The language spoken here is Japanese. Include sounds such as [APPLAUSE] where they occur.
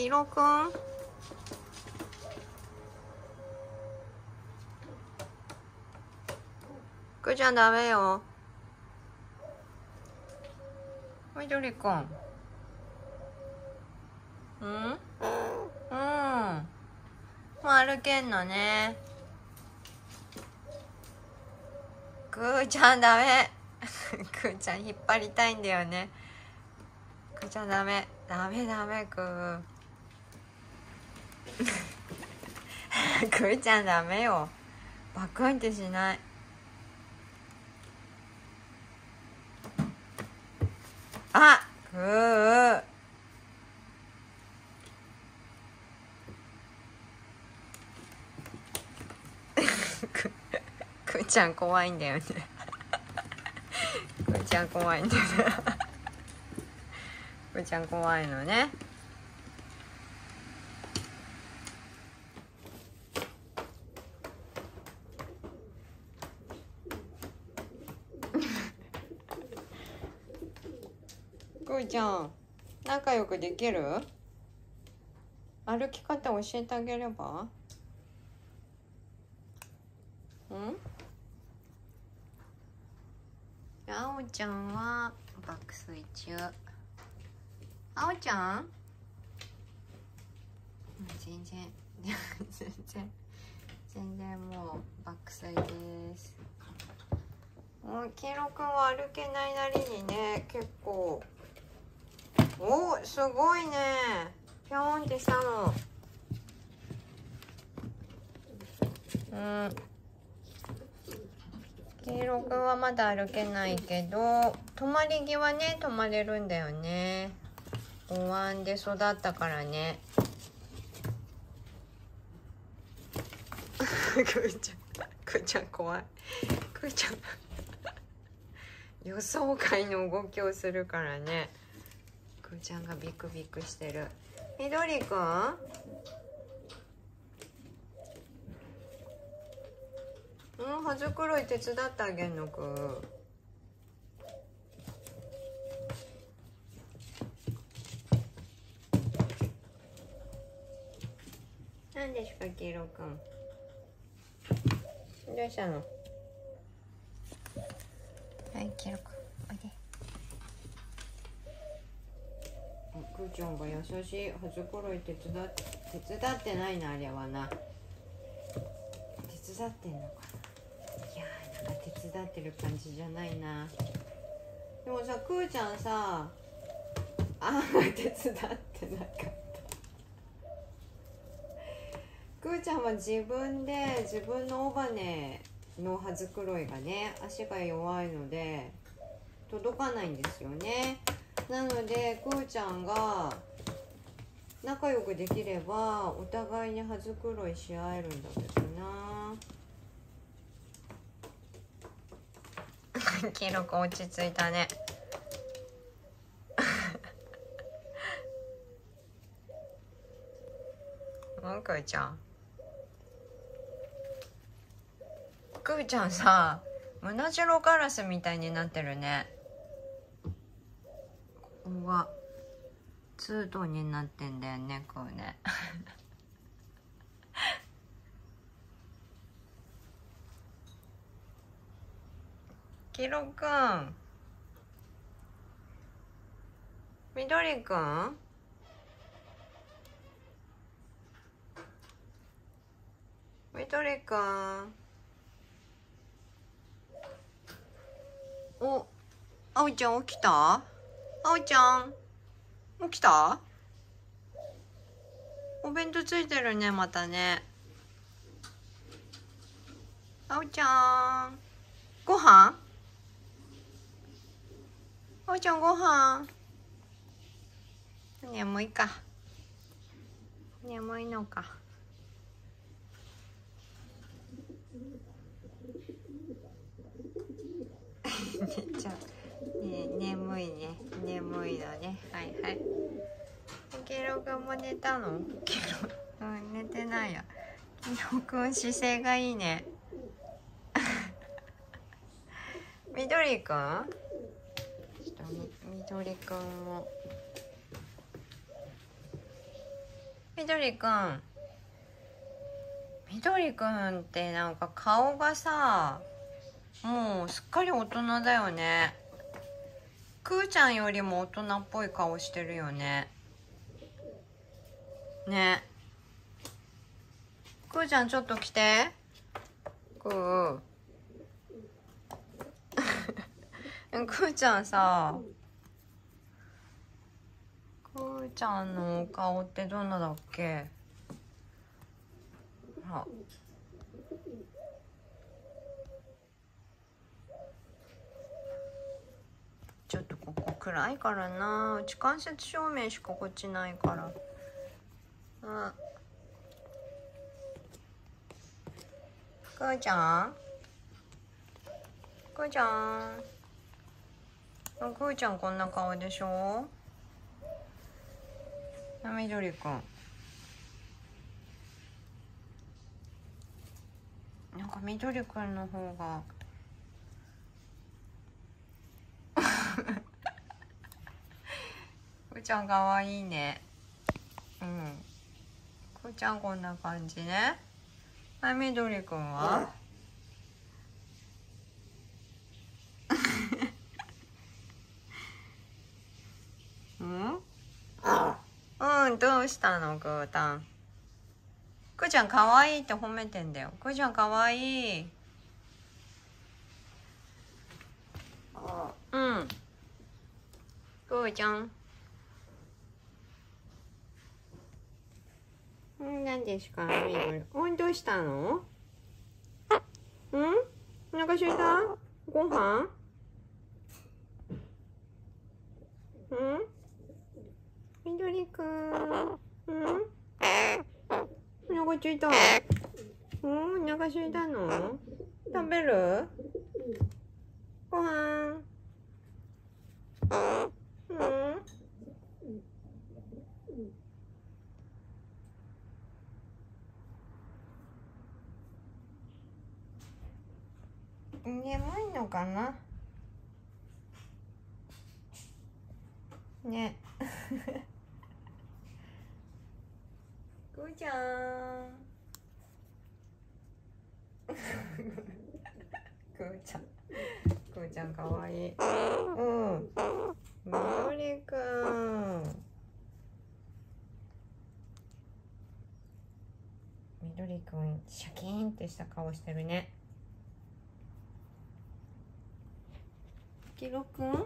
黄色くんくちゃんダメよ。みどりくん。うん？うん。もう歩けんのね。くーちゃんダメ。[LAUGHS] くーちゃん引っ張りたいんだよね。くーちゃんダメ。ダメダメくー。[LAUGHS] くーちゃんダメよ。バクンってしない。あくー。[LAUGHS] くーちゃん怖いんだよね。[LAUGHS] くーちゃん怖いんだよね。くーちゃん怖いのね。くーちゃん。仲良くできる？歩き方教えてあげれば？うん？あおちゃんは爆睡中。あおちゃん？うん全然 [LAUGHS] 全然全然もう爆睡です。もう黄色くんは歩けないなりにね結構おすごいね。ぴょんってしたの。うん。黄色くんはまだ歩けないけど止まり木はね止まれるんだよね。お椀で育ったからね。くーちゃんくーちゃん怖い。くーちゃん。予想外の動きをするからね。くーちゃんがビクビクしてる。みどりくん？うん葉づくろい手伝ってあげんのくなんですか黄色くん？どうしたの？はい黄色くんおいでくーちゃんが優しい。葉づくろい手伝って手伝ってないなあれはな。手伝ってんのかな。いやーなんか手伝ってる感じじゃないな。でもさくーちゃんさあー手伝ってなかった。くーちゃんは自分で自分の尾羽の葉づくろいがね足が弱いので届かないんですよね。なのでくーちゃんが仲良くできればお互いに葉づくろいし合えるんだけどな。[LAUGHS] 記録落ち着いたね。[LAUGHS] うんくーちゃん。くーちゃんさ胸白ガラスみたいになってるね。ここがツートンになってんだよねこうね。[LAUGHS] キロくん。みどりくん？みどりくん。おあおちゃん起きた？あおちゃん。起きた？お弁当ついてるねまたね。あおちゃん。ご飯？あおちゃんご飯？眠いか。眠いのか。じゃあ、ね、眠いね。眠いのね。はいはい。ケロくんも寝たの？ケロ。うん寝てないや。ケロくん姿勢がいいね。みどりくん？ちょっとみみどりくんも。みどりくん。みどりくんってなんか顔がさもうすっかり大人だよねくーちゃんよりも大人っぽい顔してるよね。ね。くーちゃんちょっと来て。くー。[LAUGHS] くーちゃんさ。くーちゃんのお顔ってどんなだっけ？ほら。ちょっとここ暗いからな。うち間接照明しかこっちないから。あ。くーちゃん？くーちゃん？あくーちゃんこんな顔でしょ？なみどりくん。なんかみどりくんの方がくーちゃんかわいいね。うん。くーちゃんこんな感じね。はいみどりくんは？うん？うんどうしたのぐーたん？くーちゃんかわいいって褒めてんだよ。くーちゃんかわい。いうん。くーちゃん？ん何ですかみどりおんどうしたの？うん？お腹すいた？ご飯？うん？みどりくん？うん？お腹すいた？うん？お腹すいたの？食べる？ご飯うん眠いのかな？ね。くーちゃん。くーちゃん。くーちゃん。かわいい。うん。みどりくんみどりくんシャキーンってした顔してるねケロくん。